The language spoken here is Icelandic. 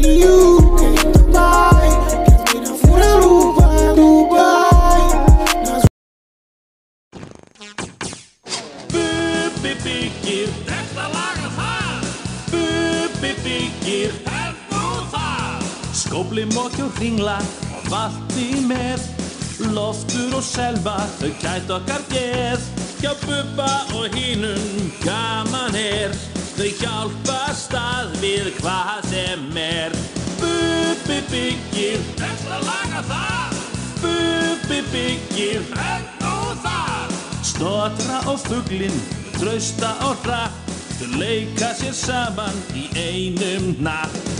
Þetta og móki og valti með. Loftur og selva Þau gæt okkar geð. Hjá Bubba og hínum Gaman er Þau hjálpa stað við hvað sem er. Bubbi byggir. Þetta laga það. Bubbi byggir. Þetta og það. Snotra og fuglinn, trausta og hratt. Þau leika sér saman í einum natt